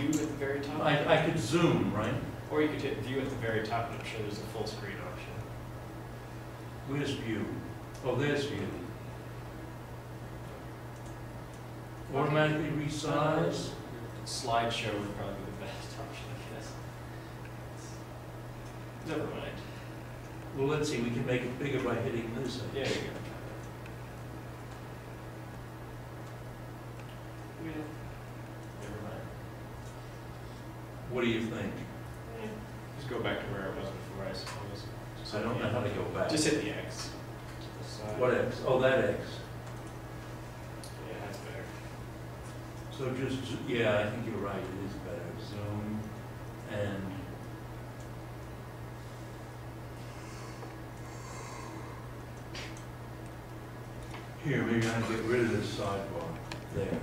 view at the very top. I, I could zoom, right? Or you could hit view at the very top and I'm sure there's a full screen option. Where's view? Oh, there's view. Automatically resize? Slideshow would probably be the best option, I guess. Never mind. Well, let's see, we can make it bigger by hitting this. I There you go. Yeah. Never mind. What do you think? Just go back to where it was before, I suppose. Just I don't know how to go back. Just hit the X. What X? Oh, that X. Yeah, that's better. So just, yeah, I think you're right, it is better. Zoom and. Here, maybe I can get rid of this sidebar. There.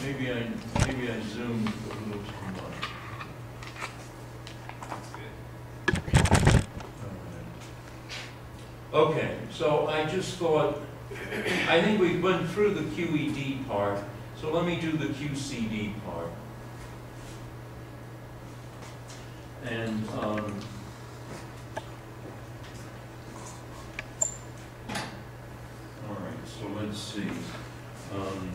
Maybe I, maybe I zoomed a little too much. That's good. Okay, so I just thought, I think we've went through the QED part, so let me do the QCD part. And, um, all right, so let's see. Um,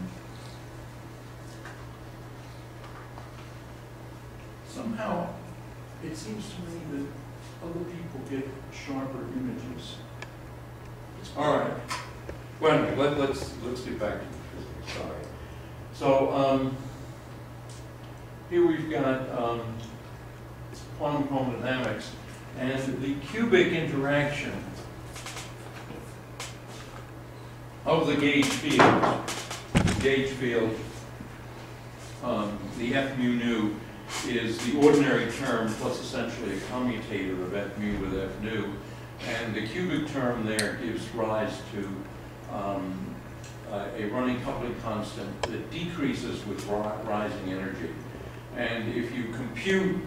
Somehow, it seems to me that other people get sharper images. All right. Well, anyway, let, let's, let's get back to the physics, sorry. So, um, here we've got, um, quantum chromodynamics, and the cubic interaction of the gauge field, the gauge field, um, the F mu nu is the ordinary term plus essentially a commutator of F mu with F nu. And the cubic term there gives rise to um, uh, a running coupling constant that decreases with ri- rising energy. And if you compute,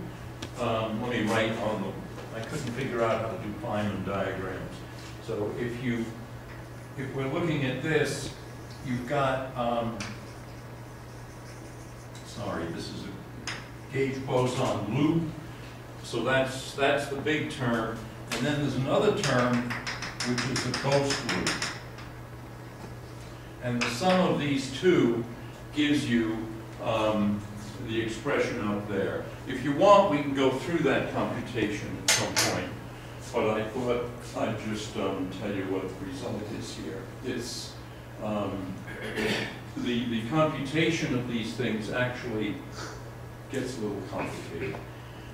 um, let me write on the, I couldn't figure out how to do Feynman diagrams. So if you, if we're looking at this, you've got, um, sorry, this is a gauge boson loop. So that's, that's the big term. And then there's another term, which is the ghost loop. And the sum of these two gives you um, the expression up there. If you want, we can go through that computation at some point. But I thought I'd just um, tell you what the result is here. It's, um, the, the computation of these things actually gets a little complicated.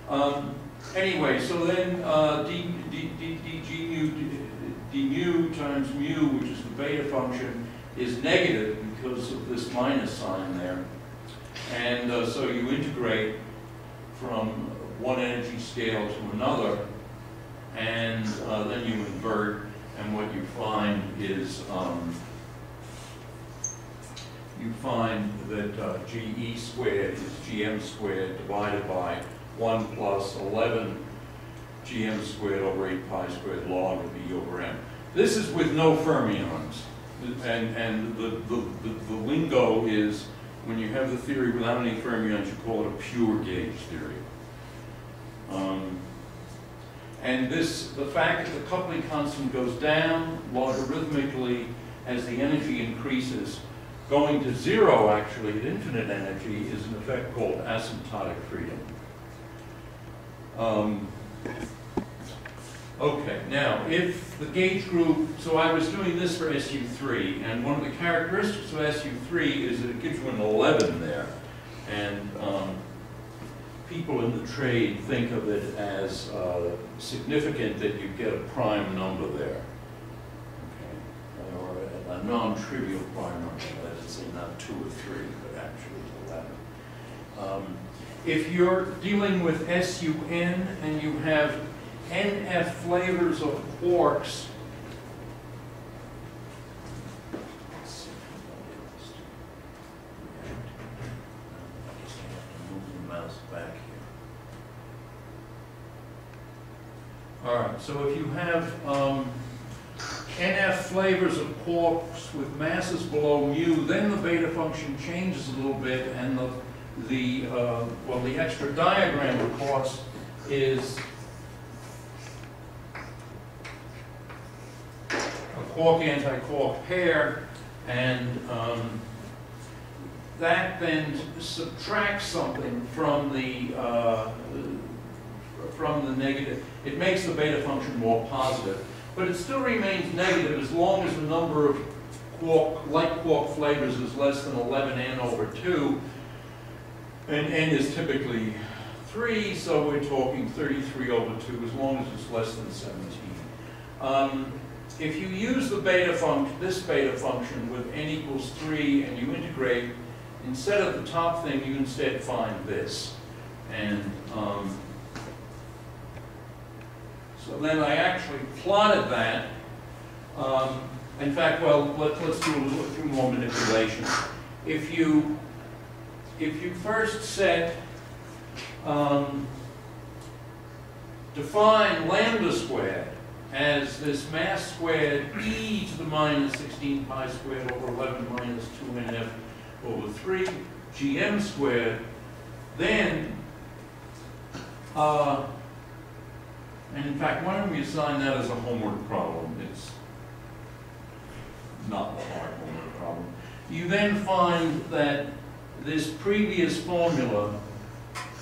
Um, anyway, so then uh, d, d, d, d, times mu, which is the beta function, is negative because of this minus sign there. And uh, so you integrate from one energy scale to another, and uh, then you invert, and what you find is um, you find that uh, GE squared is GM squared divided by 1 plus 11 GM squared over 8 pi squared log of E over M. This is with no fermions. And, and the, the, the, the lingo is, when you have the theory without any fermions, you call it a pure gauge theory. Um, and this, the fact that the coupling constant goes down logarithmically as the energy increases, going to zero actually at infinite energy is an effect called asymptotic freedom. Um, okay, now if the gauge group, so I was doing this for SU3, and one of the characteristics of SU3 is that it gives you an 11 there. And um, people in the trade think of it as uh, significant that you get a prime number there. Okay, or a, non-trivial prime number, let's say not two or three, but actually 11. Um, if you're dealing with SUN and you have NF flavors of quarks, All right, so if you have um, NF flavors of quarks with masses below mu, then the beta function changes a little bit, and the, the, uh, well, the extra diagram, of course, is quark-anti-quark pair, and um, that then subtracts something from the, uh, from the negative. It makes the beta function more positive, but it still remains negative as long as the number of quark, light quark flavors is less than 11n over 2, and n is typically 3, so we're talking 33 over 2, as long as it's less than 17. Um, if you use the beta function, this beta function with n equals 3, and you integrate, instead of the top thing, you instead find this. And um, so then I actually plotted that. Um, in fact, well, let, let's do a little- few more manipulations. If you, if you first set, um, define lambda squared as this mass squared e to the minus 16 pi squared over 11 minus 2nf over 3 gm squared, then, uh, and in fact, why don't we assign that as a homework problem? It's not a hard homework problem. You then find that this previous formula,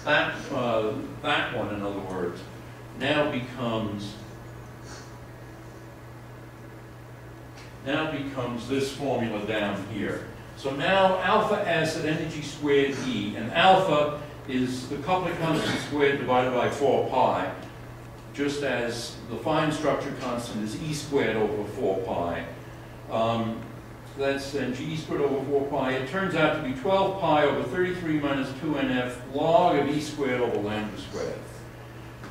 that, uh, that one in other words, now becomes now becomes this formula down here. So now alpha S at energy squared E, and alpha is the coupling constant squared divided by 4 pi, just as the fine structure constant is E squared over 4 pi. Um, that's then G squared over 4 pi. It turns out to be 12 pi over 33 minus 2nf log of E squared over lambda squared.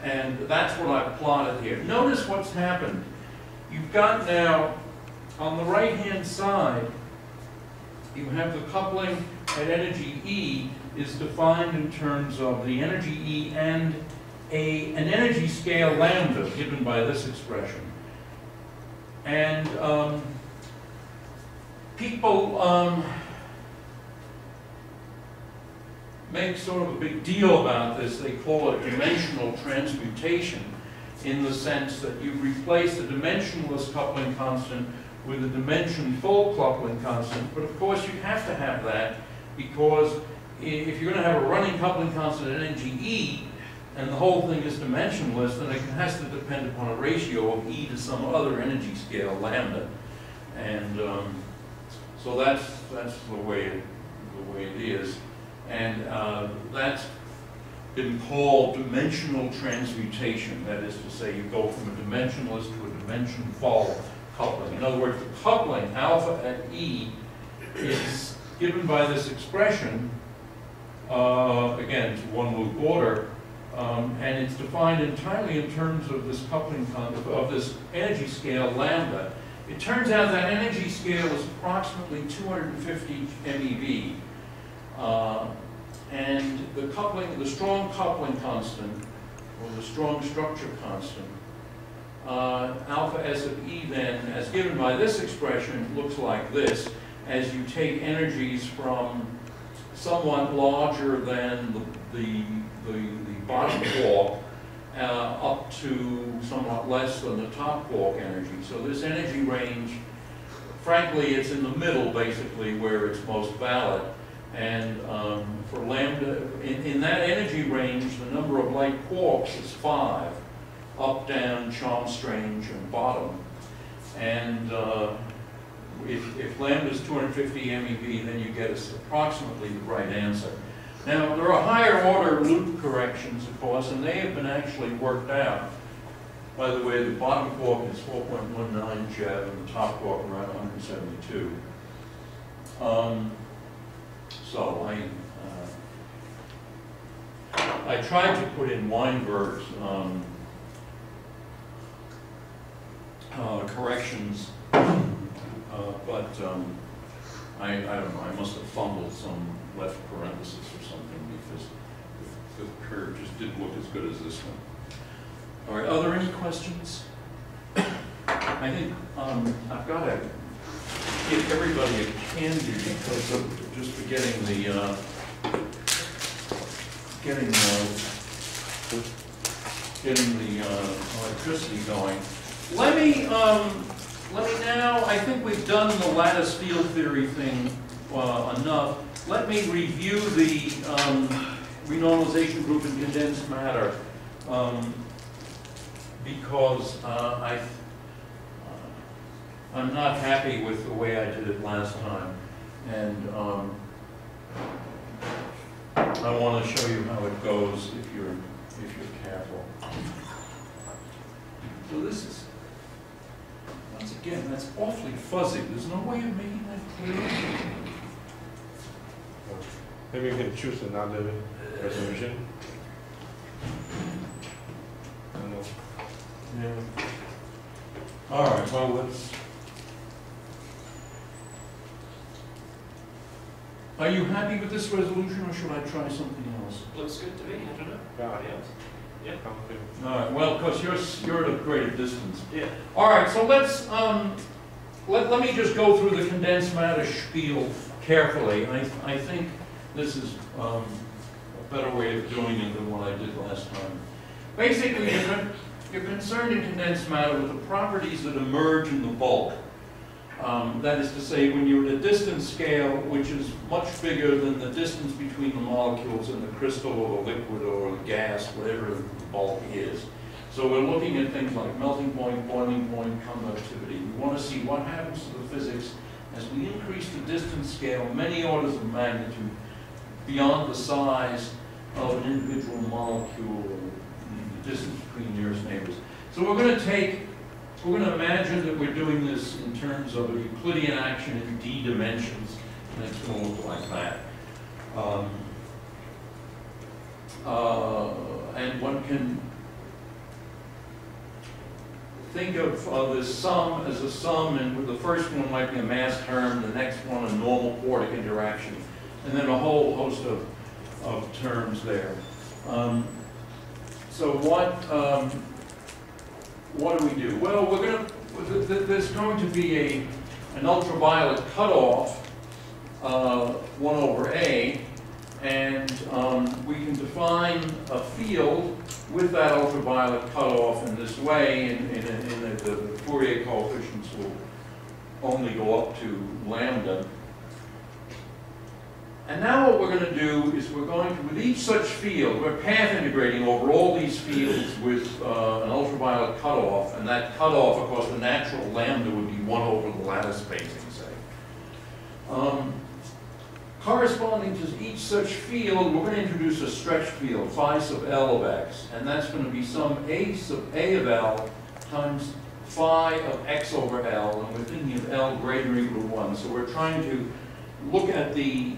And that's what I've plotted here. Notice what's happened. You've got now, on the right-hand side, you have the coupling at energy E is defined in terms of the energy E and a, an energy scale lambda given by this expression. And um, people um, make sort of a big deal about this. They call it dimensional transmutation in the sense that you replace the dimensionless coupling constant with a dimension-full coupling constant. But of course, you have to have that because if you're going to have a running coupling constant at energy E, and the whole thing is dimensionless, then it has to depend upon a ratio of E to some other energy scale, lambda. And um, so that's, that's the way, it- the way it is. And uh, that's been called dimensional transmutation. That is to say, you go from a dimensionless to a dimension-full coupling. In other words, the coupling, alpha at E, is given by this expression, uh, again, to one loop order, um, and it's defined entirely in terms of this coupling, of this energy scale lambda. It turns out that energy scale is approximately 250 MeV. Uh, and the coupling, the strong coupling constant, or the strong structure constant, uh, alpha S of E then, as given by this expression, looks like this, as you take energies from somewhat larger than the, the, the, the bottom quark uh, up to somewhat less than the top quark energy. So this energy range, frankly, it's in the middle basically where it's most valid. And um, for lambda, in, in that energy range, the number of light quarks is five, up, down, charm, strange, and bottom. And uh, if, if lambda is 250 MeV, then you get approximately the right answer. Now, there are higher order loop corrections, of course, and they have been actually worked out. By the way, the bottom quark is 4.19 GeV, and the top quark around 172. Um, so I, uh, I tried to put in Weinberg's um, uh, corrections, uh, but um, I, I don't know, I must have fumbled some left parenthesis or something because the, curve just didn't look as good as this one. All right, are there any questions? I think, um, I've got to give everybody a candy because of just for getting the, uh, getting, the, getting the, uh, electricity going. Let me, um, let me now, I think we've done the lattice field theory thing, uh, enough. Let me review the, um, renormalization group in condensed matter. Um, because uh, I, uh, I'm not happy with the way I did it last time. And um, I want to show you how it goes if you're, if you're careful. So this is, once again, that's awfully fuzzy. There's no way of making that clear. Maybe you can choose another resolution. I don't know. Yeah. All right, well, let's. Are you happy with this resolution, or should I try something else? Looks good to me, I don't know. Yeah. Anybody else? Yeah. All right, well, because you're, you're at a greater distance. Yeah. All right, so let's, um, let, let me just go through the condensed matter spiel carefully. I, I think this is, um, a better way of doing it than what I did last time. Basically, you're, con- you're concerned in condensed matter with the properties that emerge in the bulk. Um, that is to say, when you're at a distance scale, which is much bigger than the distance between the molecules in the crystal or the liquid or the gas, whatever the bulk is. So we're looking at things like melting point, boiling point, conductivity. We want to see what happens to the physics as we increase the distance scale many orders of magnitude beyond the size of an individual molecule, the distance between nearest neighbors. So we're going to take, we're going to imagine that we're doing this in terms of a Euclidean action in d dimensions, and it's going to look like that. Um, uh, and one can think of uh, this sum as a sum, and the first one might be a mass term, the next one a normal quartic interaction, and then a whole host of, of terms there. Um, so what, um, what do we do? Well, we're going to, there's going to be a, an ultraviolet cutoff, uh, 1 over A, and um, we can define a field with that ultraviolet cutoff in this way, and, the, the Fourier coefficients will only go up to lambda. And now what we're going to do is we're going to, with each such field, we're path integrating over all these fields with uh, an ultraviolet cutoff, and that cutoff, of course, the natural lambda would be 1 over the lattice spacing, say. Um, corresponding to each such field, we're going to introduce a stretch field, phi sub L of x, and that's going to be some a sub a of L times phi of x over L, and we're thinking of L greater than or equal to 1. So we're trying to look at the,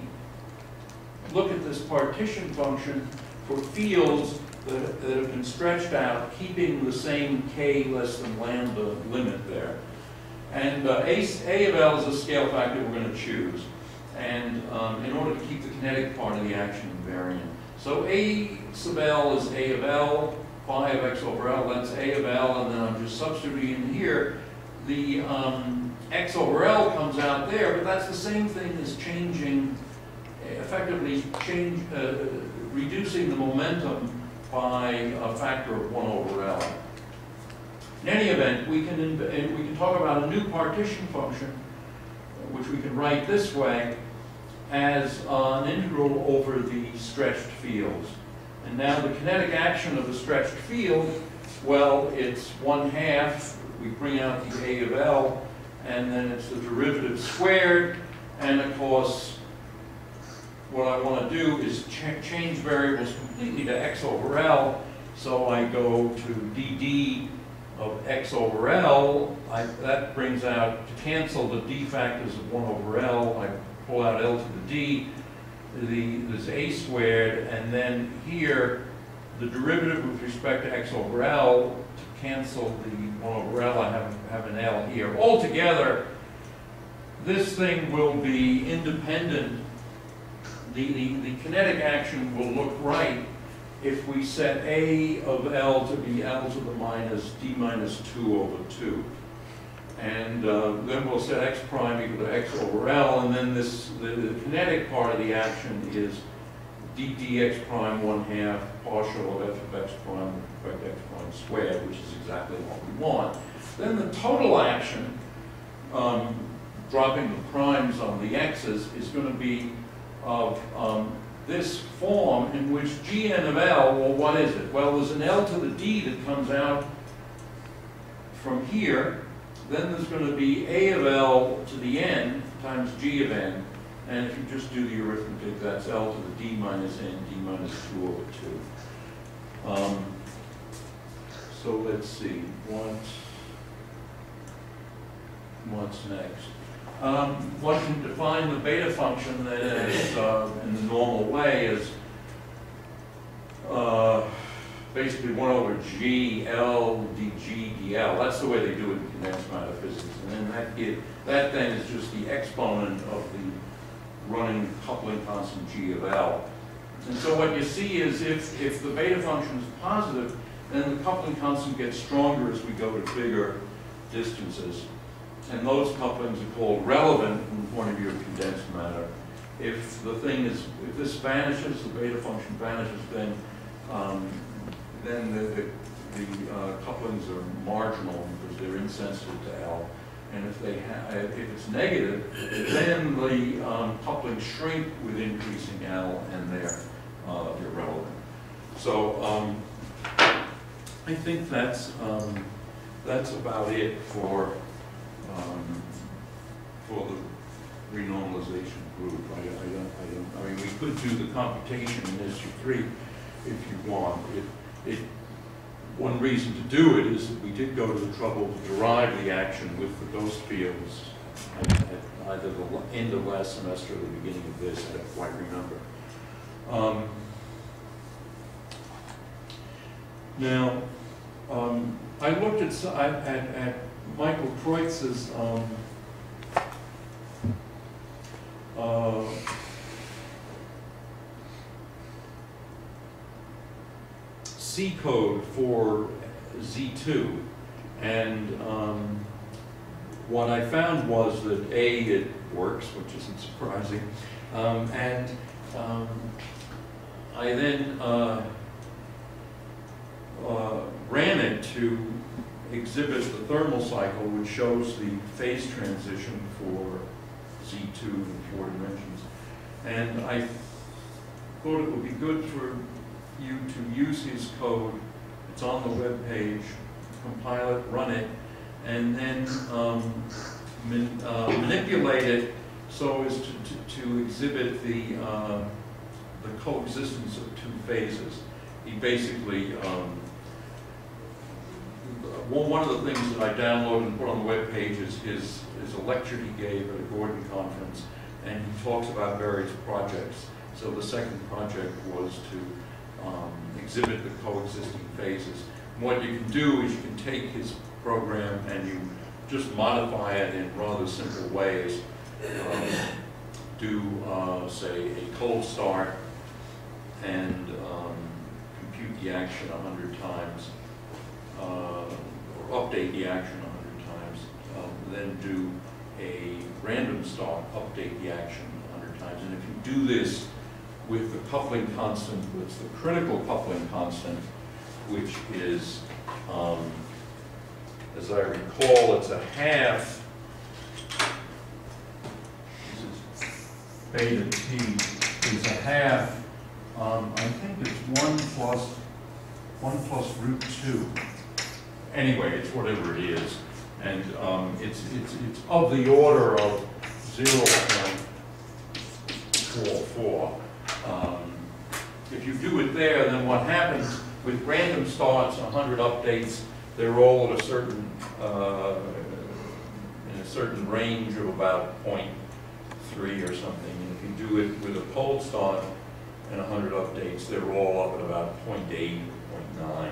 look at this partition function for fields that, that have been stretched out, keeping the same k less than lambda limit there. And uh, a, a of L is a scale factor we're going to choose and um, in order to keep the kinetic part of the action invariant. So A sub L is A of L, phi of x over L, that's A of L, and then I'm just substituting in here. The um, x over L comes out there, but that's the same thing as changing, effectively change, uh, reducing the momentum by a factor of 1 over L. In any event, we can, we can talk about a new partition function which we can write this way, as uh, an integral over the stretched fields. And now the kinetic action of the stretched field, well, it's one half, we bring out the A of L, and then it's the derivative squared, and of course, what I want to do is ch change variables completely to x over L, so I go to dd of x over L, I, that brings out, to cancel the d factors of 1 over L, I pull out L to the d, the, this a squared, and then here, the derivative with respect to x over L, to cancel the 1 over L, I have, have an L here. Altogether, this thing will be independent, the, the, the kinetic action will look right if we set A of L to be L to the minus D minus two over two. And uh, then we'll set X prime equal to X over L, and then this, the the kinetic part of the action is d dx prime one half partial of f of x prime with x prime squared, which is exactly what we want. Then the total action, um, dropping the primes on the x's, is going to be of um, this form in which gn of L, well, what is it? Well, there's an L to the d that comes out from here. Then there's going to be a of L to the n times g of n. And if you just do the arithmetic, that's L to the d minus n, d minus 2 over 2. Um, So let's see, what, what's next? Um, One can define the beta function that is, uh, in the normal way, is uh, basically 1 over g L dg dl. That's the way they do it in condensed matter physics. And then that, gi- that then is just the exponent of the running coupling constant g of L. And so what you see is if, if the beta function is positive, then the coupling constant gets stronger as we go to bigger distances. And those couplings are called relevant from the point of view of condensed matter. If the thing is, if this vanishes, the beta function vanishes, then, um, then the, the, the uh, couplings are marginal because they're insensitive to L. And if they ha, if it's negative, then the um, couplings shrink with increasing L and they're uh, irrelevant. So um, I think that's, um, that's about it for, um, for the renormalization group. I, I don't, I don't, I mean, we could do the computation in issue three if you want. It, it, one reason to do it is that we did go to the trouble to derive the action with the ghost fields at, at either the end of last semester or the beginning of this, I don't quite remember. Um, Now, um, I looked at, at, at Michael Creutz's, um, uh, C code for Z2. And um, what I found was that A, it works, which isn't surprising. Um, and um, I then uh, uh, ran it to exhibit the thermal cycle, which shows the phase transition for Z2 in four dimensions. And I thought it would be good for you to use his code. It's on the web page. Compile it, run it, and then um, man- uh, manipulate it so as to, to, to exhibit the, uh, the coexistence of two phases. He basically, um, one, one of the things that I downloaded and put on the web page is his, is a lecture he gave at a Gordon conference, and he talks about various projects. So the second project was to um, exhibit the coexisting phases. And What you can do is you can take his program and you just modify it in rather simple ways. Um, Do, uh, say, a cold start and um, compute the action a hundred times, uh, update the action a hundred times, um, then do a random start, update the action a hundred times. And if you do this with the coupling constant, what's the critical coupling constant, which is, um, as I recall, it's a half. This is Beta t is a half, um, I think it's one plus, one plus root two. Anyway, it's whatever it is, and, um, it's, it's, it's of the order of zero point four four. Um, If you do it there, then what happens with random starts, hundred updates, they're all at a certain, uh, in a certain range of about point three or something. And if you do it with a cold start and hundred updates, they're all up at about point eight, point nine.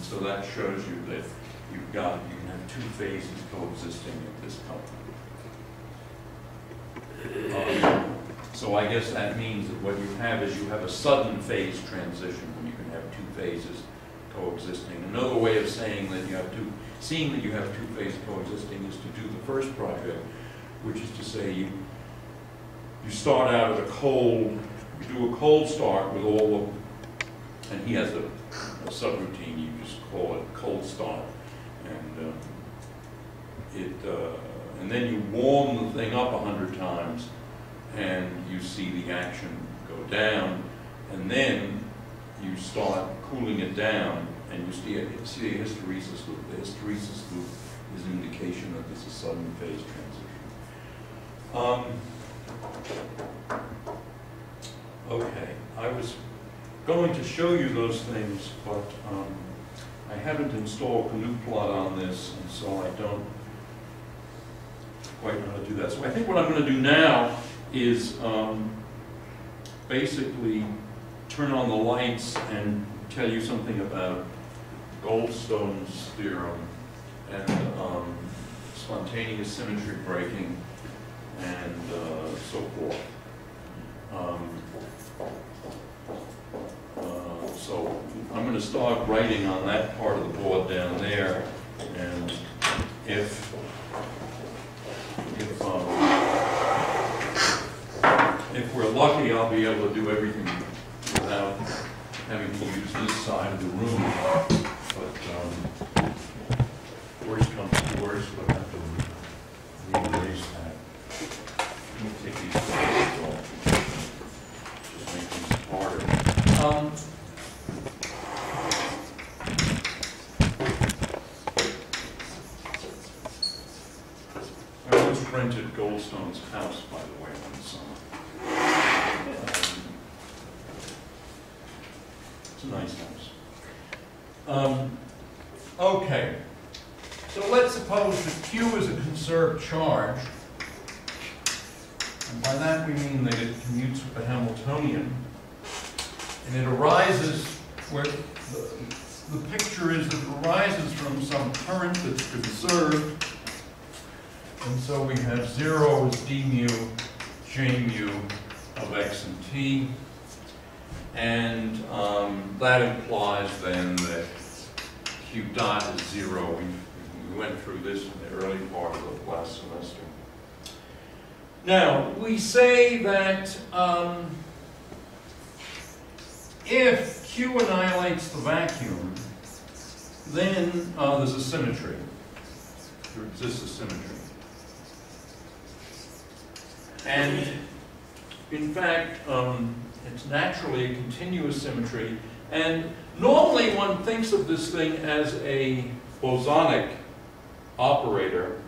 And so that shows you that you've got, you can have two phases coexisting at this point. Um, So I guess that means that what you have is you have a sudden phase transition when you can have two phases coexisting. Another way of saying that you have two, seeing that you have two phases coexisting is to do the first project, which is to say you, you start out at a cold, you do a cold start with all of, and he has a subroutine, you just call it cold start. And, uh, it, uh, and then you warm the thing up a hundred times, and you see the action go down, and then you start cooling it down, and you see a, see a hysteresis loop. The hysteresis loop is an indication that there's a sudden phase transition. Um, okay, I was going to show you those things, but um, I haven't installed GNU plot on this, and so I don't quite know how to do that. So I think what I'm going to do now is um, basically turn on the lights and tell you something about Goldstone's theorem and um, spontaneous symmetry breaking and uh, so forth. Um, uh, So I'm going to start writing on that part of the board down there, and if, if, um, if we're lucky, I'll be able to do everything without having to use this side of the room. But, um, worst comes to worst, we'll have to re-erase that. Let me take these glasses off. Just make things harder. Um, I once rented Goldstone's house, by the way, one summer. Um, It's a nice house. Um, Okay, so let's suppose that Q is a conserved charge. And by that we mean that it commutes with the Hamiltonian. And it arises where, the, the picture is that it arises from some current that's conserved. And so we have zero is d mu, j mu of x and t. And um, that implies then that q dot is zero. We, we went through this in the early part of the last semester. Now, we say that um, if q annihilates the vacuum, then uh, there's a symmetry. There exists a symmetry. And in fact, um, it's naturally a continuous symmetry. And normally one thinks of this thing as a bosonic operator.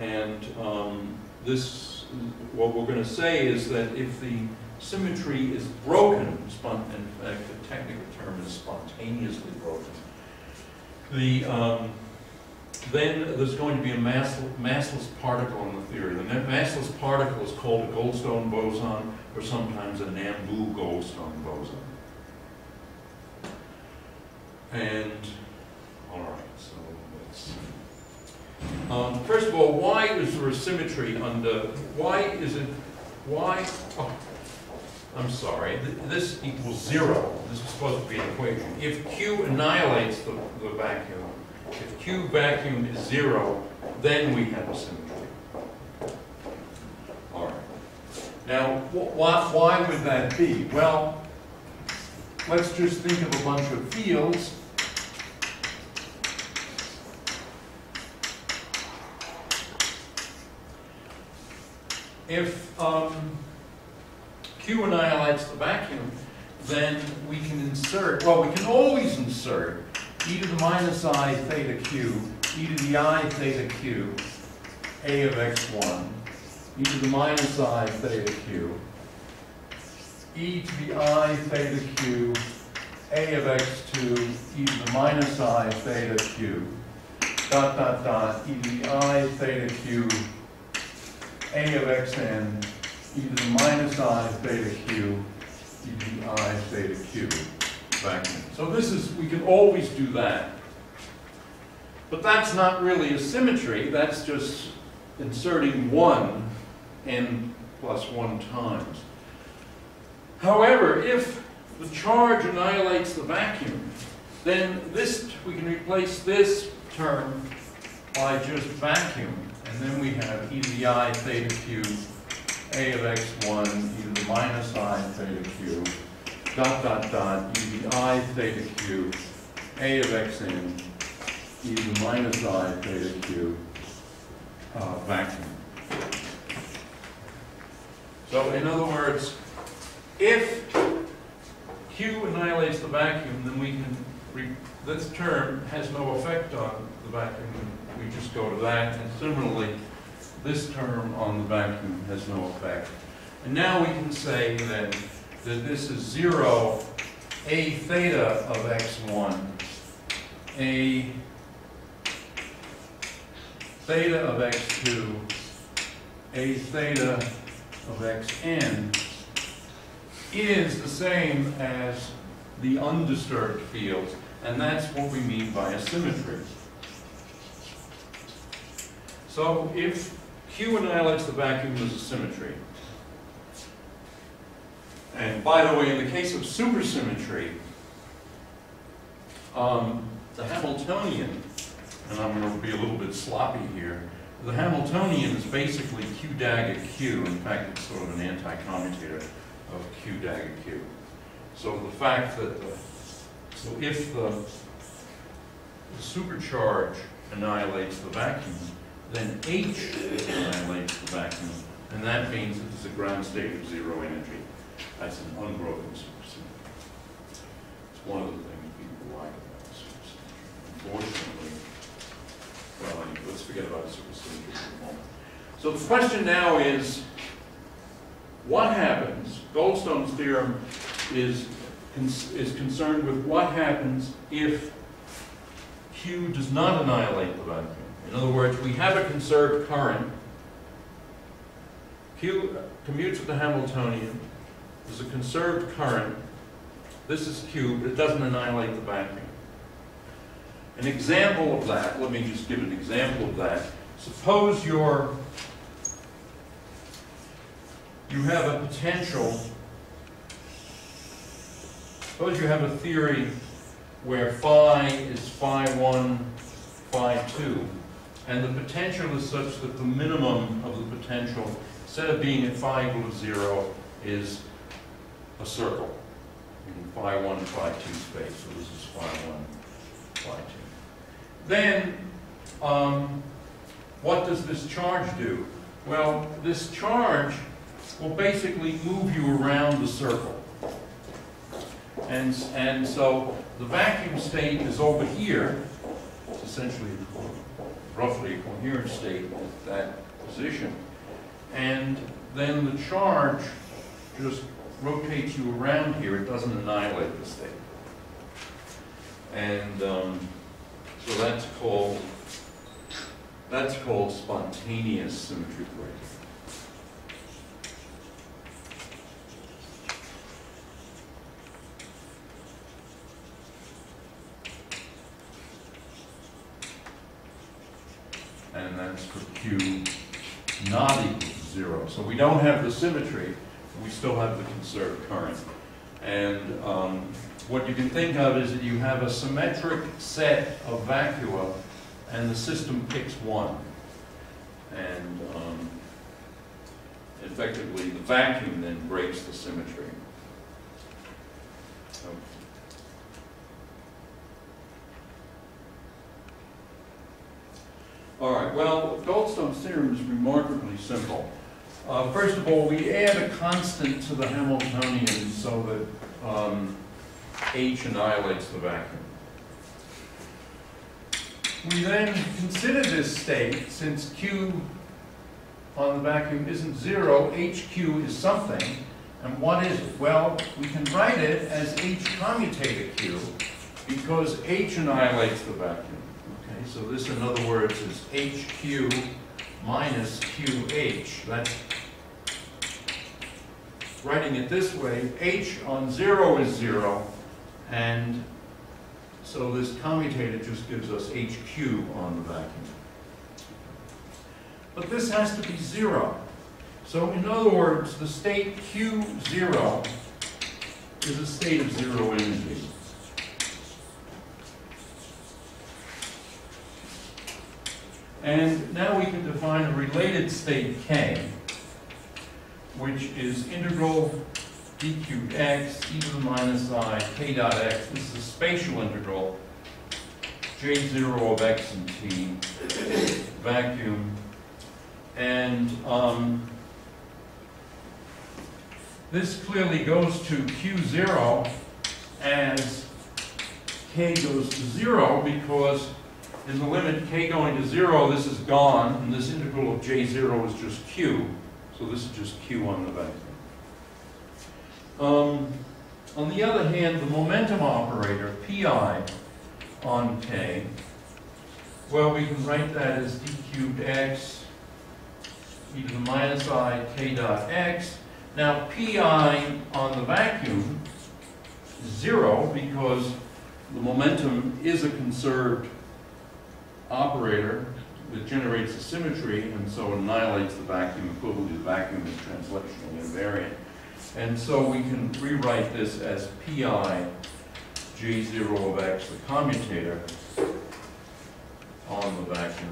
And um, this, what we're going to say is that if the symmetry is broken, in fact, the technical term is spontaneously broken, the, um, then there's going to be a massless, massless particle in the theory. The ma- massless particle is called a Goldstone boson or sometimes a Nambu-Goldstone boson. And, all right, so um, first of all, why is there a symmetry under, why is it, why, oh, I'm sorry, th- this equals zero. This is supposed to be an equation. If Q annihilates the, the vacuum, if Q vacuum is zero, then we have a symmetry. All right. Now, wh- why, why would that be? Well, let's just think of a bunch of fields. If um, Q annihilates the vacuum, then we can insert, well, we can always insert e to the minus i theta q, e to the i theta q, a of x1, e to the minus i theta q, e to the i theta q, a of x2, e to the minus i theta q, dot, dot, dot, e to the i theta q, a of xn, e to the minus i theta q, e to the i theta q vacuum. So this is, we can always do that. But that's not really a symmetry, that's just inserting one and plus one times. However, if the charge annihilates the vacuum, then this, we can replace this term by just vacuum, and then we have e to the i theta q, a of x1, e to the minus i theta q, dot, dot, dot, e to the i theta q, a of xn, e to the minus i theta q, uh, vacuum. So in other words, if Q annihilates the vacuum, then we can, this term has no effect on the vacuum, we just go to that, and similarly, this term on the vacuum has no effect. And now we can say then that this is zero, A theta of x1, A theta of x2, A theta of xn is the same as the undisturbed fields, and that's what we mean by a symmetry. So if Q annihilates the vacuum, there's a symmetry. And by the way, in the case of supersymmetry, um, the Hamiltonian, and I'm going to be a little bit sloppy here, the Hamiltonian is basically Q dagger Q. In fact, it's sort of an anti-commutator of Q dagger Q. So the fact that, the, so if the, the supercharge annihilates the vacuum, then H annihilates the vacuum, and that means that there's a ground state of zero energy. That's an unbroken supersymmetry. It's one of the things people like about supersymmetry. Unfortunately, well, anyway, let's forget about the supersymmetry for a moment. So the question now is, what happens, Goldstone's theorem is, is concerned with what happens if Q does not annihilate the vacuum. In other words, we have a conserved current. Q commutes with the Hamiltonian. There's a conserved current. This is Q, but it doesn't annihilate the vacuum. An example of that, let me just give an example of that. Suppose you're, you have a potential, suppose you have a theory where phi is phi 1, phi 2, and the potential is such that the minimum of the potential, instead of being at phi equal to 0, is a circle in phi 1, phi 2 space. So this is phi 1, phi 2. Then, um, what does this charge do? Well, this charge will basically move you around the circle. And, and so the vacuum state is over here. It's essentially roughly coherent state at that position. And then the charge just rotates you around here. It doesn't annihilate the state. And um, so that's called that's called spontaneous symmetry breaking. And that's for Q not equal to zero. So we don't have the symmetry, we still have the conserved current. And um, what you can think of is that you have a symmetric set of vacua and the system picks one. And um, effectively, the vacuum then breaks the symmetry. So- All right, well, Theorem is remarkably simple. Uh, First of all, we add a constant to the Hamiltonian so that um, H annihilates the vacuum. We then consider this state, since Q on the vacuum isn't zero, HQ is something, and what is it? Well, we can write it as H commutator Q, because H annihilates the vacuum. Okay, so this, in other words, is HQ minus QH. That's writing it this way, H on zero is zero, and so this commutator just gives us HQ on the vacuum. But this has to be zero. So in other words, the state Q zero is a state of zero energy. And now we can define a related state K, which is integral d cubed x e to the minus i k dot x. This is a spatial integral, j zero of x and t, vacuum. And um, this clearly goes to q zero as k goes to zero because in the limit k going to zero, this is gone, and this integral of j zero is just q. So this is just q on the vacuum. Um, on the other hand, the momentum operator, pi, on k, well, we can write that as d cubed x e to the minus i k dot x. Now, pi on the vacuum is zero because the momentum is a conserved operator that generates a symmetry and so annihilates the vacuum. Equivalently, the vacuum is translationally invariant. And so we can rewrite this as pi j0 of x, the commutator, on the vacuum.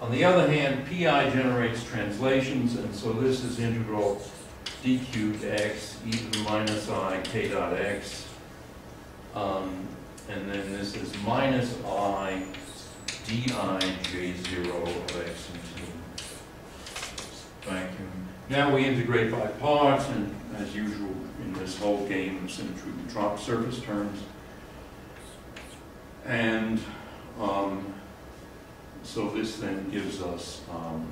On the other hand, pi generates translations, and so this is integral d cubed x e to the minus i k dot x. Um, and then this is minus i di j0 of x vacuum. Now we integrate by parts, and as usual in this whole game of symmetry, we drop surface terms. And um, so this then gives us um,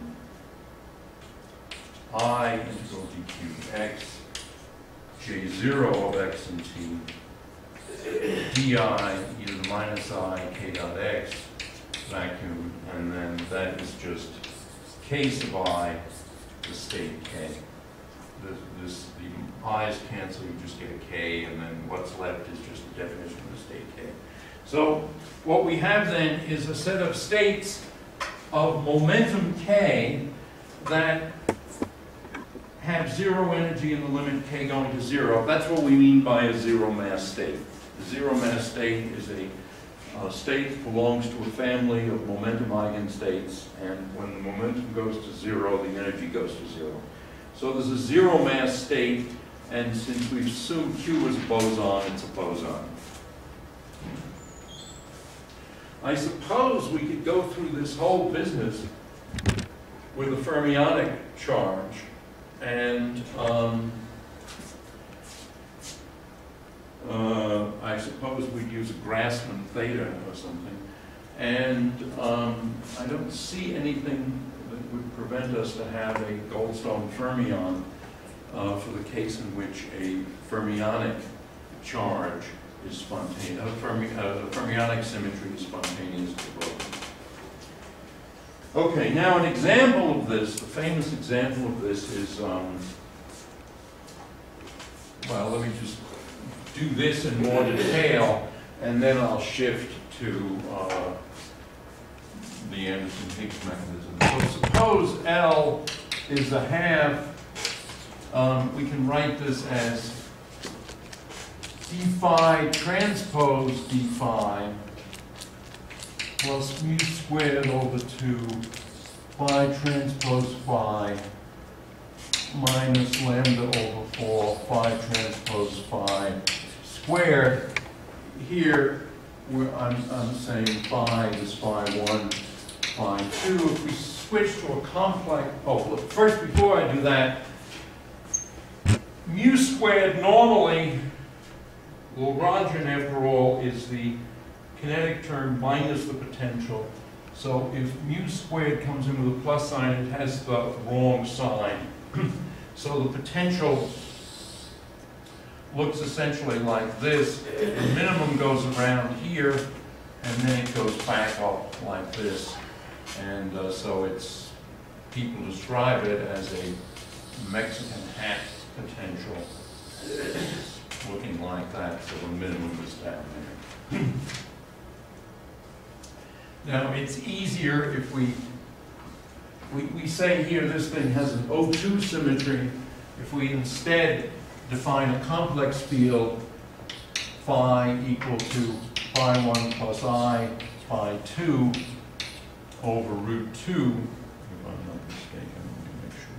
i integral d cubed x, j0 of x and t, di e to the minus i k dot x, vacuum, and then that is just k sub i, the state k. This, this, the i's cancel, you just get a k, and then what's left is just the definition of the state k. So what we have then is a set of states of momentum k that have zero energy in the limit k going to zero. That's what we mean by a zero mass state. The zero mass state is a uh, state belongs to a family of momentum eigenstates, and when the momentum goes to zero, the energy goes to zero. So there's a zero mass state, and since we've assumed Q is a boson, it's a boson. I suppose we could go through this whole business with a fermionic charge, and um, uh, I suppose we'd use a Grassmann theta or something. And um, I don't see anything that would prevent us to have a Goldstone fermion uh, for the case in which a fermionic charge is spontaneous, a, fermi a fermionic symmetry is spontaneously broken. Okay, now an example of this, the famous example of this is, um, well, let me just do this in more detail, and then I'll shift to uh, the Anderson-Higgs mechanism. So suppose L is a half, um, we can write this as d phi transpose d phi plus mu squared over 2 phi transpose phi minus lambda over 4 phi transpose phi squared. Here, I'm, I'm saying phi is phi 1, phi 2. If we switch to a complex, oh, look, first before I do that, mu squared normally, Lagrangian after all is the kinetic term minus the potential. So if mu squared comes in with a plus sign, it has the wrong sign. so the potential looks essentially like this. The minimum goes around here, and then it goes back up like this. And uh, so it's, people describe it as a Mexican hat potential, looking like that, so the minimum is down there. Now, it's easier if we we, we say here this thing has an O2 symmetry. If we instead define a complex field, phi equal to phi 1 plus i, phi 2 over root 2, if I'm not mistaken, let me make sure,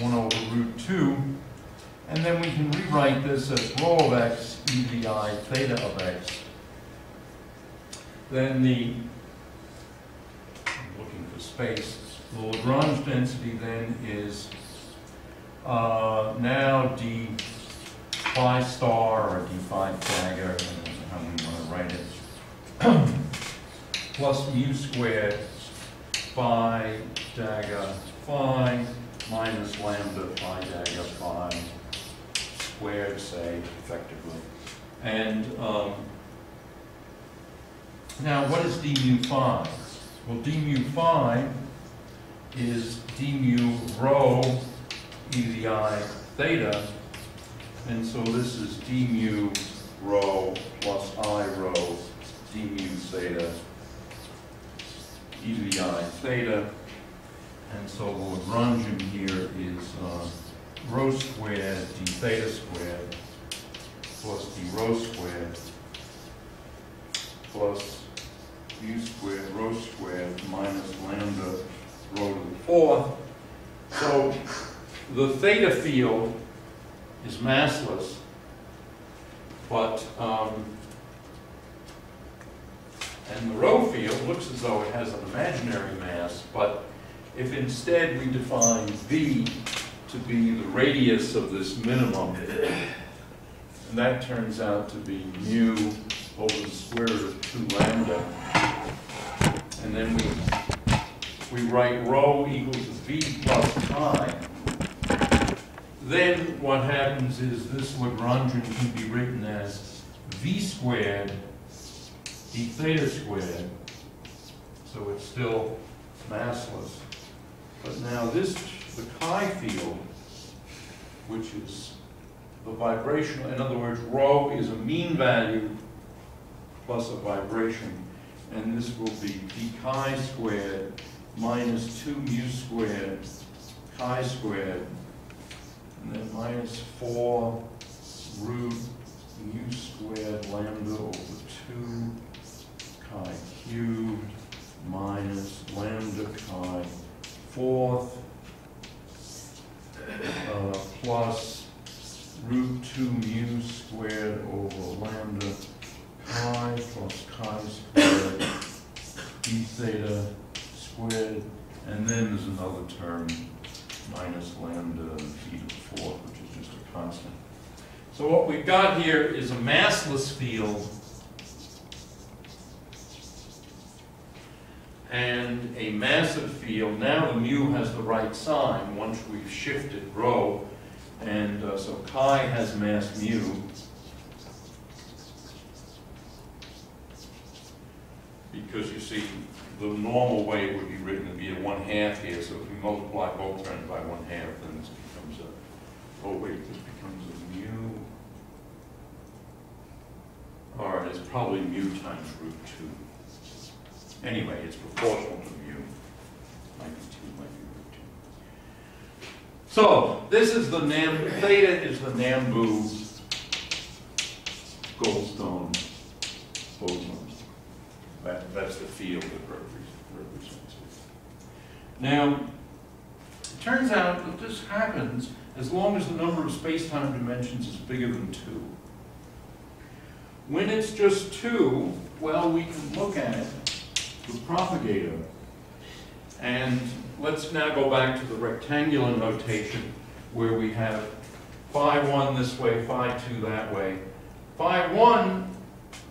yeah. 1 over root 2, and then we can rewrite this as rho of x e to the i theta of x. Then the, I'm looking for space, the Lagrange density then is uh, now d phi star or d phi dagger, how we want to write it, plus mu squared phi dagger phi minus lambda phi dagger phi squared, say, effectively. And um, now, what is d mu phi? Well, d mu phi is d mu rho e to the i theta, and so this is d mu rho plus i rho d mu theta. E to the i theta, and so the Lagrangian here is uh, rho squared d theta squared plus d rho squared plus mu squared rho squared minus lambda rho to the fourth. So the theta field is massless, but, um, and the rho field looks as though it has an imaginary mass, but if instead we define v to be the radius of this minimum, and that turns out to be mu over the square root of two lambda, and then we we write rho equals v plus i, then what happens is this Lagrangian can be written as v squared d theta squared, so it's still massless. But now this, the chi field, which is the vibrational, in other words, rho is a mean value plus a vibration, and this will be d chi squared minus two mu squared chi squared, and then minus 4 root u squared lambda over 2 chi cubed minus lambda chi fourth uh, plus root 2 mu squared over lambda chi plus chi squared d theta squared. And then there's another term, minus lambda theta 4, which is just a constant. So what we've got here is a massless field and a massive field. Now the mu has the right sign once we've shifted rho. And uh, so chi has mass mu. Because you see, the normal way would be written to be a 1 half here. So if we multiply both terms by 1 half, oh wait, this becomes a mu. Or it's probably mu times root two. Anyway, it's proportional to mu. Might be two, might be root two. So, this is the Nam, theta is the Nambu Goldstone boson. That, that's the field that repre- represents it. Now, turns out that this happens as long as the number of space-time dimensions is bigger than two. When it's just two, well, we can look at it, the propagator, and let's now go back to the rectangular notation where we have phi 1 this way, phi 2 that way. Phi 1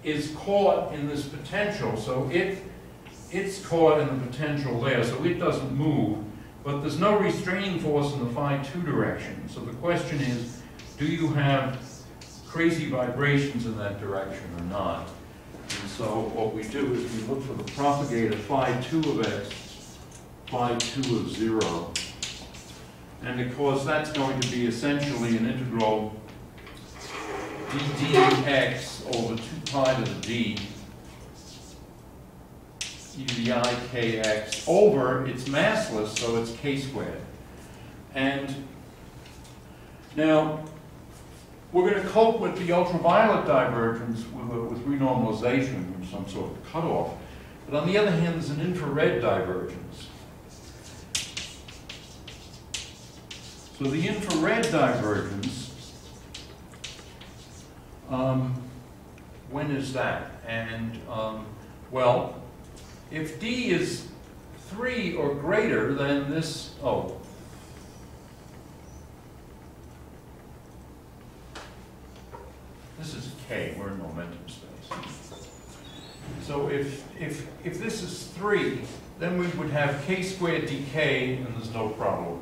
is caught in this potential, so it, it's caught in the potential there, so it doesn't move, but there's no restraining force in the phi 2 direction. So the question is, do you have crazy vibrations in that direction or not? And so what we do is we look for the propagator phi 2 of x, phi 2 of 0, and because that's going to be essentially an integral d dx over 2 pi to the d e to the i kx over, it's massless, so it's k squared. And now, we're gonna cope with the ultraviolet divergence with, a- with renormalization from some sort of cutoff. But on the other hand, there's an infrared divergence. So the infrared divergence, um, when is that? And, um, well, if D is three or greater, then this, oh. This is K, we're in momentum space. So if, if, if this is three, then we would have K squared dk, and there's no problem.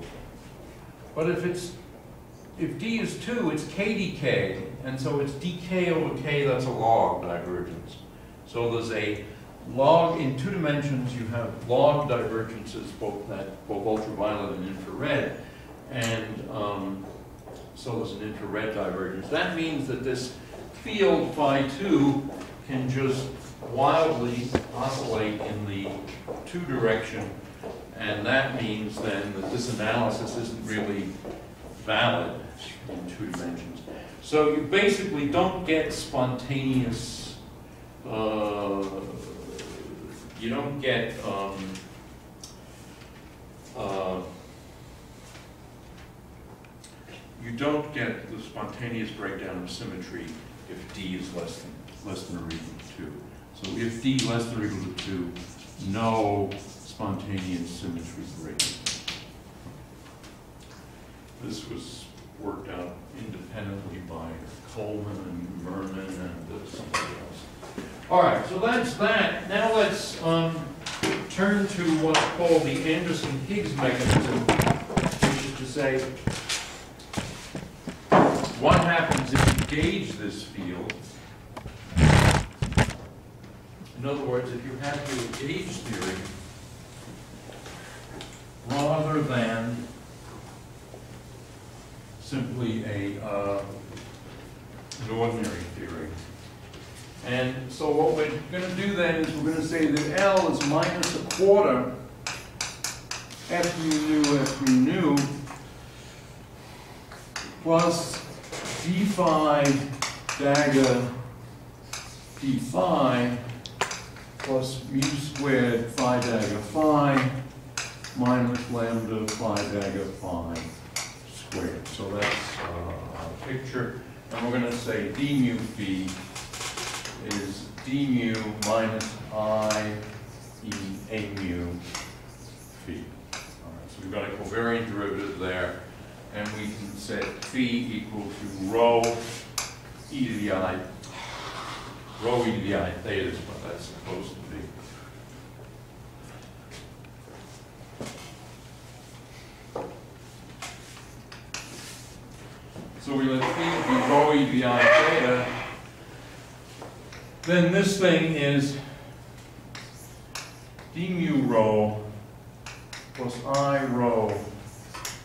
But if it's, if D is two, it's K dk, and so it's dk over K, that's a log divergence. So there's a log, in two dimensions, you have log divergences, both that, both ultraviolet and infrared, and, um, so there's an infrared divergence. That means that this field phi two can just wildly oscillate in the two direction, and that means then that this analysis isn't really valid in two dimensions. So you basically don't get spontaneous, uh, you don't get, um, uh, you don't get the spontaneous breakdown of symmetry if D is less than, less than or equal to two. So if D less than or equal to two, no spontaneous symmetry breakdown. This was worked out independently by Coleman and Mermin and somebody else. All right, so that's that. Now let's um, turn to what's called the Anderson-Higgs mechanism, which is to say, what happens if you gauge this field? In other words, if you have your gauge theory, rather than simply a, uh, an ordinary theory. And so what we're gonna do then is we're gonna say that L is minus a quarter F mu nu F mu nu plus d phi dagger d phi plus mu squared phi dagger phi minus lambda phi dagger phi squared. So that's uh, our picture. And we're going to say d mu phi is d mu minus i e a mu phi. All right, so we've got a covariant derivative there. And we can set phi equal to rho e to the i, rho e to the i theta is what that's supposed to be. So we let phi be rho e to the i theta. Then this thing is d mu rho plus i rho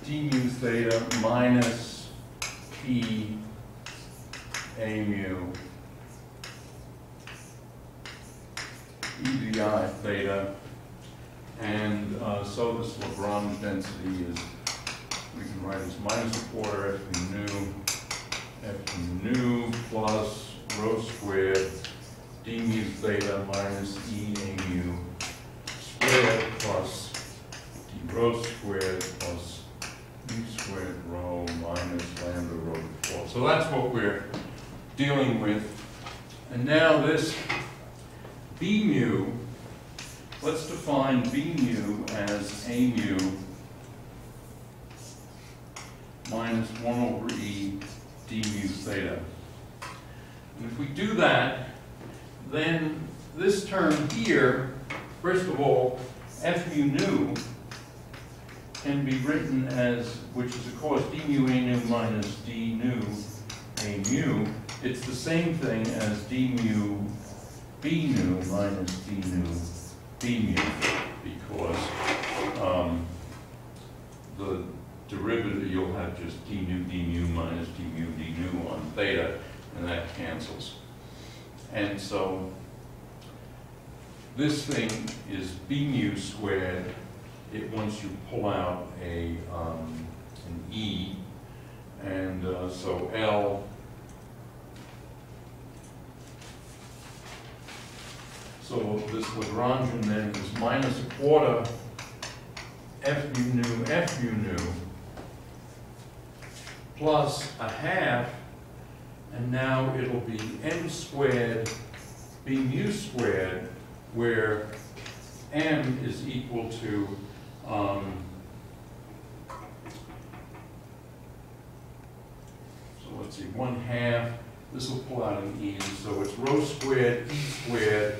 d mu theta minus p a mu e to the i theta. And uh, so this Lagrange density is, we can write as minus a quarter f mu nu, f mu nu plus rho squared d mu theta minus e mu squared plus d rho squared plus mu squared rho minus lambda rho fourth. So that's what we're dealing with. And now this b mu, let's define b mu as a mu minus 1 over e d mu theta. And if we do that, then this term here, first of all, f mu nu can be written as, which is of course d mu a nu minus d nu a mu. It's the same thing as d mu b nu minus d nu b mu, because um, the derivative, you'll have just d nu d mu minus d mu d nu on theta, and that cancels. And so this thing is b mu squared, it, once you pull out a, um, an e, and, uh, so L So this Lagrangian then is minus a quarter F mu nu F mu nu plus a half, and now it'll be m squared b mu squared, where m is equal to, um, so let's see, one half, this will pull out an e, so it's rho squared e squared,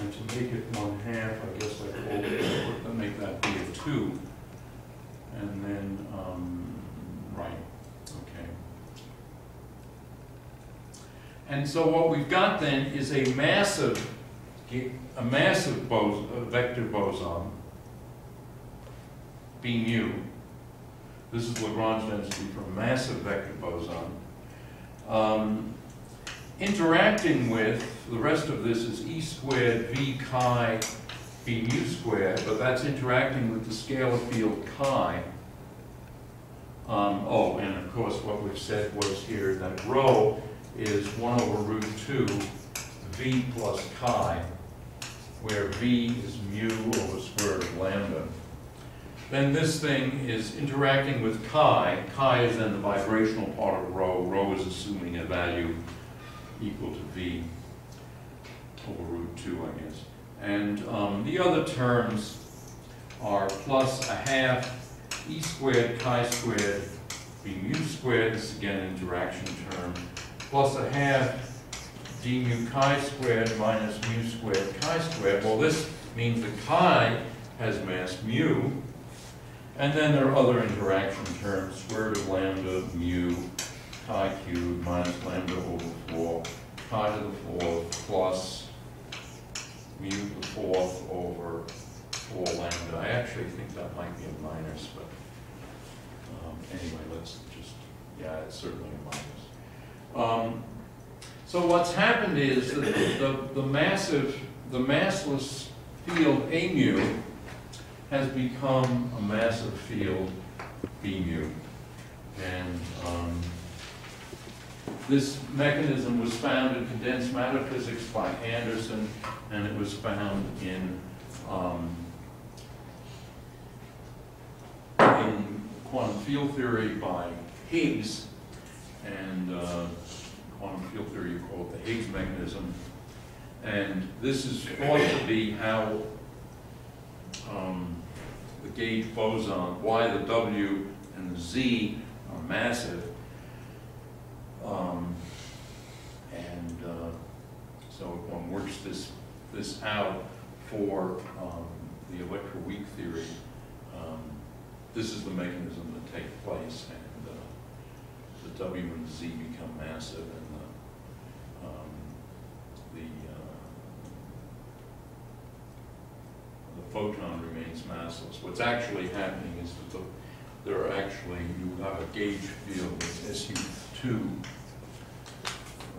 and to make it one half, I guess I could make that be a two. And then, um, right, okay. And so what we've got then is a massive, a massive bos, vector boson, B mu. This is Lagrange density for a massive vector boson. Um, interacting with, the rest of this is e squared v chi b mu squared, but that's interacting with the scalar field chi. Um, oh, and of course, what we've said was here that rho is one over root two v plus chi, where v is mu over square root of lambda. Then this thing is interacting with chi. Chi is then the vibrational part of rho. Rho is assuming a value equal to v over root 2, I guess. And um, the other terms are plus a half e squared chi squared b mu squared, this is again an interaction term, plus a half d mu chi squared minus mu squared chi squared. Well, this means the chi has mass mu, and then there are other interaction terms, square root of lambda, mu, chi cubed minus lambda over 4, chi to the fourth plus mu to the fourth over 4 lambda. I actually think that might be a minus, but um, anyway, let's just, yeah, it's certainly a minus. Um, So what's happened is that the, the massive, the massless field A mu has become a massive field B mu. And um, this mechanism was found in condensed matter physics by Anderson, and it was found in, um, in quantum field theory by Higgs, and uh, quantum field theory, you call it the Higgs mechanism. And this is thought to be how um, the gauge boson, why the W and the Z are massive. Um, and uh, so if one works this, this out for um, the electroweak theory, um, this is the mechanism that takes place, and W and Z become massive, and the, um, the, uh, the photon remains massless. What's actually happening is that the, there are actually, you have a gauge field with SU2,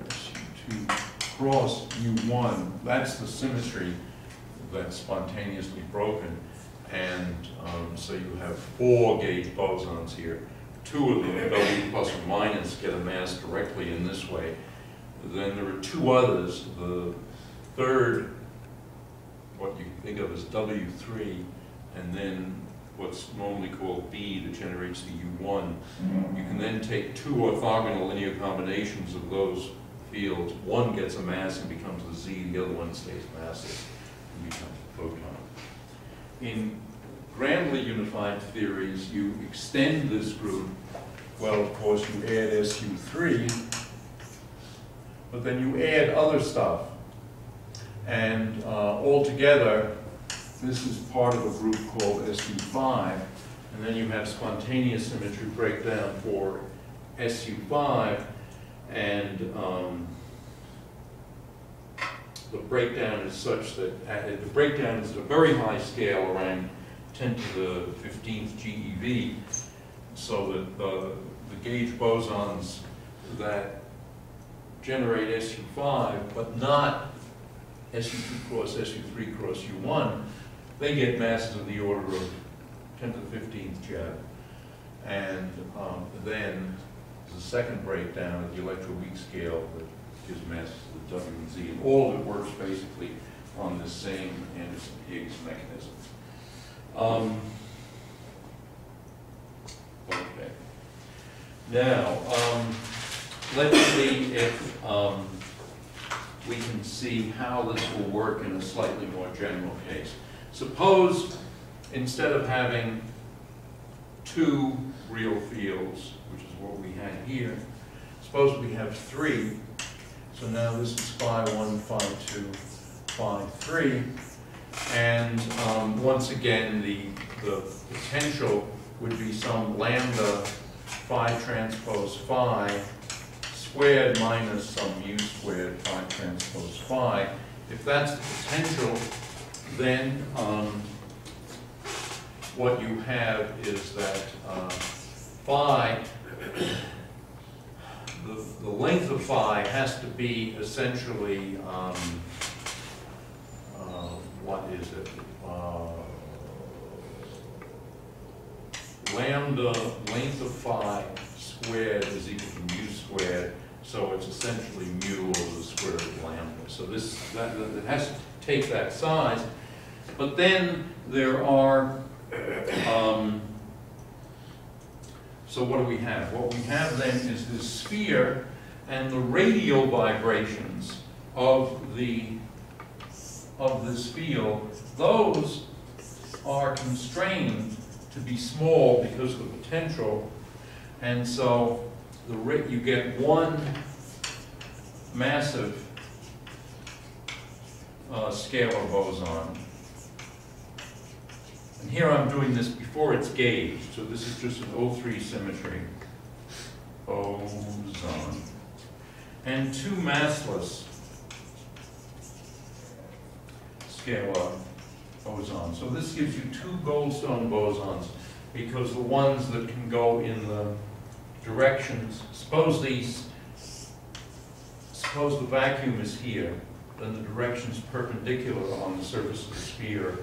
SU2 cross U1, that's the symmetry that's spontaneously broken. And um, so you have four gauge bosons here. Two of them, W plus or minus, get a mass directly in this way. Then there are two others. The third, what you think of as W3, and then what's normally called B that generates the U1. You can then take two orthogonal linear combinations of those fields. One gets a mass and becomes the Z, the other one stays massive and becomes a photon. In grandly unified theories, you extend this group. Well, of course, you add SU3, but then you add other stuff. And uh, altogether, this is part of a group called SU5, and then you have spontaneous symmetry breakdown for SU5, and um, the breakdown is such that, uh, the breakdown is at a very high scale, around 10 to the 15th GeV, so that the, the gauge bosons that generate SU5, but not SU2 cross SU3 cross U1, they get masses of the order of 10 to the 15th GeV. And um, then there's a second breakdown of the electroweak scale that gives masses to the W and Z. And all of it works basically on the same Anderson-Higgs mechanism. Um, Okay. Now, um, let's see if, um, we can see how this will work in a slightly more general case. Suppose, instead of having two real fields, which is what we had here, suppose we have three. So now this is phi one, phi two, phi three. And, um, once again, the, the potential would be some lambda phi transpose phi squared minus some mu squared phi transpose phi. If that's the potential, then um, what you have is that uh, phi, the, the length of phi has to be essentially, um, what is it? Uh, lambda length of phi squared is equal to mu squared, so it's essentially mu over the square root of lambda. So this, that, that it has to take that size. But then there are, um, so what do we have? What we have then is this sphere and the radial vibrations of the, of this field, those are constrained to be small because of the potential. And so the you get one massive uh, scalar boson. And here I'm doing this before it's gauged, so this is just an O3 symmetry. Boson. And two massless scalar boson. So this gives you two Goldstone bosons because the ones that can go in the directions, suppose these, suppose the vacuum is here, then the directions perpendicular on the surface of the sphere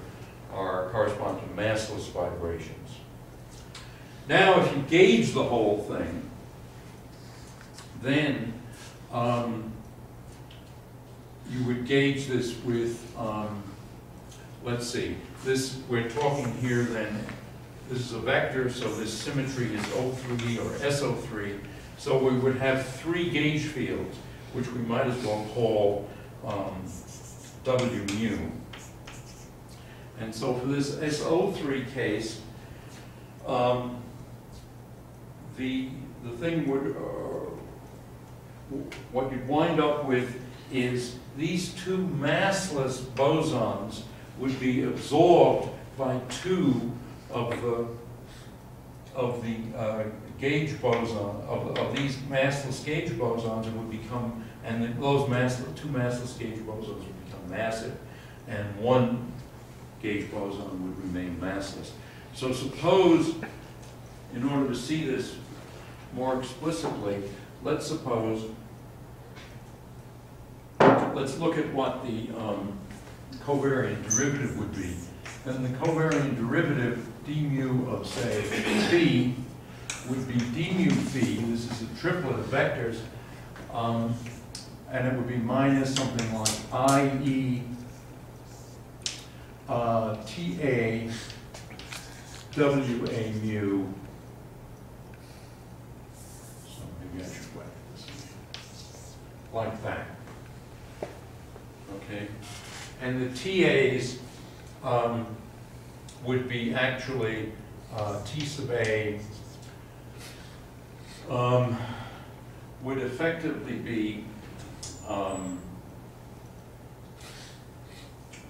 are correspond to massless vibrations. Now, if you gauge the whole thing, then um, you would gauge this with um, let's see, this, we're talking here then, this is a vector, so this symmetry is O3 or SO3. So we would have three gauge fields, which we might as well call um, W mu. And so for this SO3 case, um, the, the thing would, uh, what you'd wind up with is these two massless bosons would be absorbed by two of the, of the uh, gauge boson, of, of these massless gauge bosons, and would become, and those massless, two massless gauge bosons would become massive, and one gauge boson would remain massless. So suppose, in order to see this more explicitly, let's suppose, let's look at what the um, covariant derivative would be. Then the covariant derivative d mu of, say, phi would be d mu phi, this is a triplet of vectors, um, and it would be minus something like i e uh, t a w a mu. Like that. Okay? And the TAs um, would be actually uh, T sub A um, would effectively be um,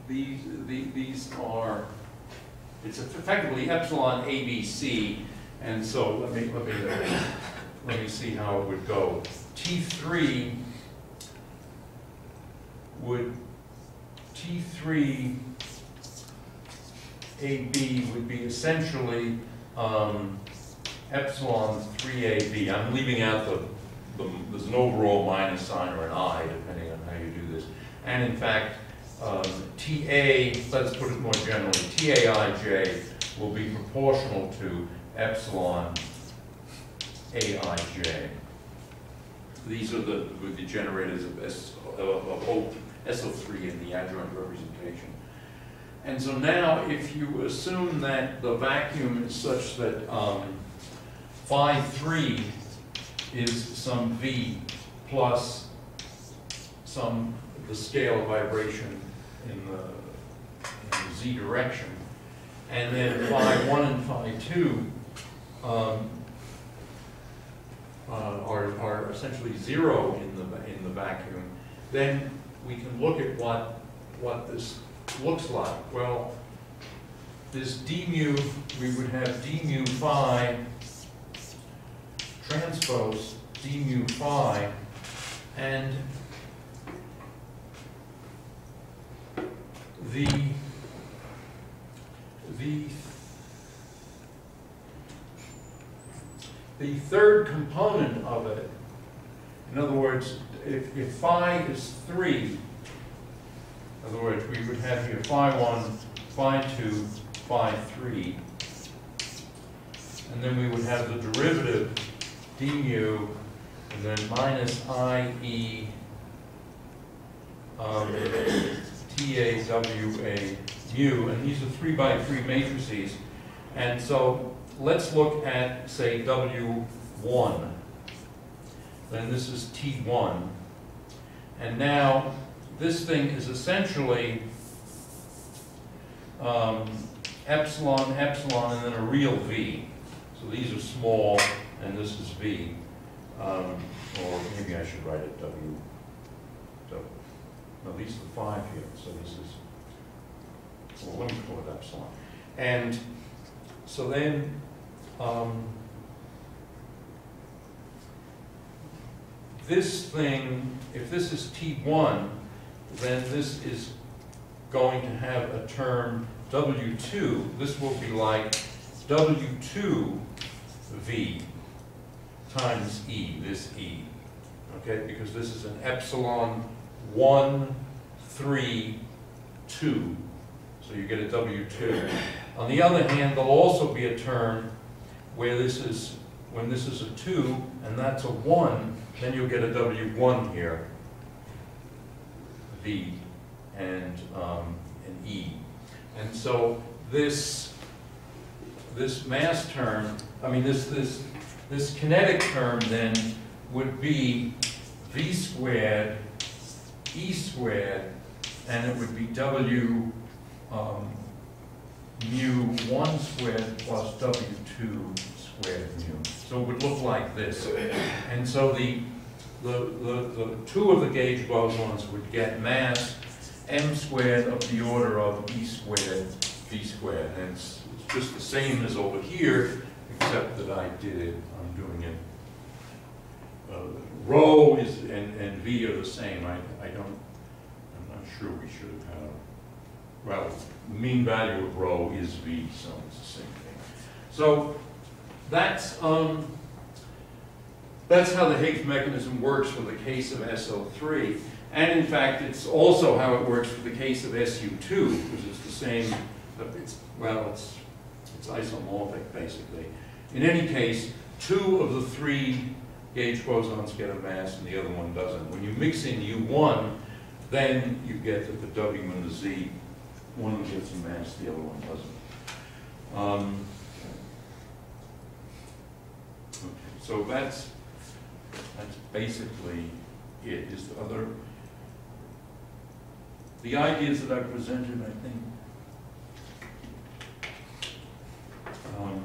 these, the- these are, it's effectively epsilon ABC, and so let me, let me, let me see how it would go. T3 would T3 AB would be essentially um, epsilon 3AB. I'm leaving out the, the, there's an overall minus sign or an I, depending on how you do this. And in fact, um, TA, let's put it more generally, TAIJ will be proportional to epsilon AIJ. These are the, the generators of of of SO3 in the adjoint representation. And so now, if you assume that the vacuum is such that, um, phi three is some V plus some, the scale vibration in the, in the Z direction, and then phi one and phi two, um, uh, are, are essentially zero in the, in the vacuum, then we can look at what, what this looks like. Well, this d mu, we would have d mu phi transpose d mu phi, and the, the, the third component of it, in other words, if, if phi is three, in other words, we would have here phi one, phi two, phi three, and then we would have the derivative d mu, and then minus i e um, t a w a mu, and these are three by three matrices. And so let's look at, say, w one. Then this is t one. And now, this thing is essentially um, epsilon, epsilon, and then a real v. So these are small, and this is v. Um, or maybe I should write it w. W. No, these are five here, so this is, well, let me call it epsilon. And so then, um, this thing, if this is T1, then this is going to have a term W2. This will be like W2 V times E, this E. Okay, because this is an epsilon 1, 3, 2. So you get a W2. On the other hand, there'll also be a term where this is, when this is a 2 and that's a 1, then you'll get a W1 here, V and um, an E. And so this, this mass term, I mean, this, this, this kinetic term then would be V squared, E squared, and it would be W um, mu 1 squared plus W2 squared mu. So it would look like this. And so the, the, the, the two of the gauge bosons would get mass m squared of the order of E squared, V squared. And it's, it's just the same as over here, except that I did it, I'm doing it. Uh, rho is, and, and V are the same. I, I don't, I'm not sure we should have had well, the mean value of rho is V, so it's the same thing. So that's, um, that's how the Higgs mechanism works for the case of SO3. And in fact, it's also how it works for the case of SU2, because it's the same, it's, well, it's, it's isomorphic, basically. In any case, two of the three gauge bosons get a mass and the other one doesn't. When you mix in U1, then you get that the W and the Z one gets a mass, the other one doesn't. Um, okay, so that's, that's basically it. Is the other, the ideas that I presented, I think, um,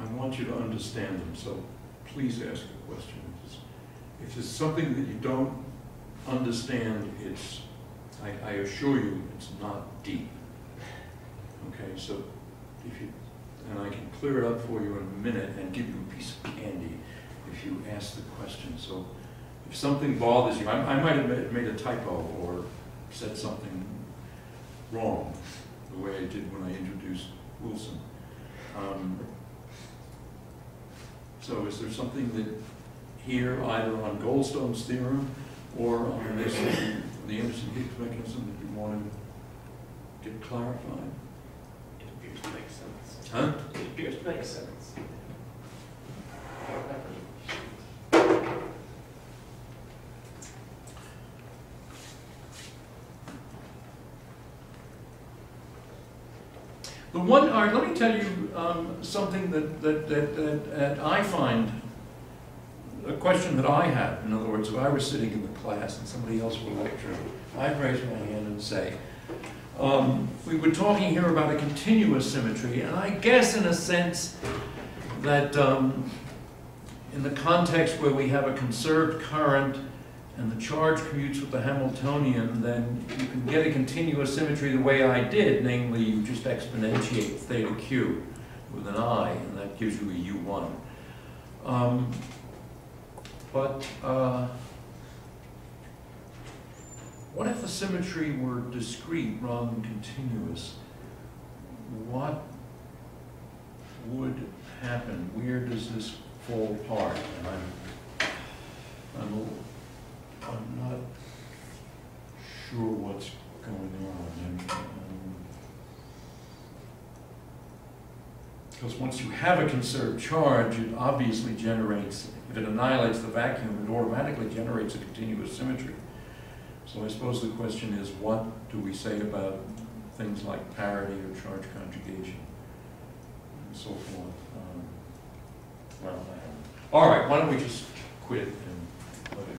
I want you to understand them, so please ask a question. If there's something that you don't understand, it's, I, I assure you, it's not deep. Okay, so if you, and I can clear it up for you in a minute and give you a piece of candy if you ask the question. So if something bothers you, I, I might have made, a typo or said something wrong, the way I did when I introduced Wilson. Um, so is there something that here, either on Goldstone's theorem or on this, the Anderson-Higgs mechanism that you want to get clarified? It appears to make sense. Huh? It appears to make sense. The one, all right, let me tell you um, something that, that, that, that that I find, a question that I have. In other words, if I were sitting in the class and somebody else were lecturing, I'd raise my hand and say, um, we were talking here about a continuous symmetry, and I guess in a sense that um, in the context where we have a conserved current and the charge commutes with the Hamiltonian, then you can get a continuous symmetry the way I did, namely you just exponentiate theta q with an i, and that gives you a u1. Um, but uh, what if the symmetry were discrete rather than continuous? What would happen? Where does this fall apart? And I'm, I'm, a- I'm not sure what's going on. And, um, Because once you have a conserved charge, it obviously generates, if it annihilates the vacuum, it automatically generates a continuous symmetry. So I suppose the question is, what do we say about things like parity or charge conjugation and so forth? Um, Well, all right, why don't we just quit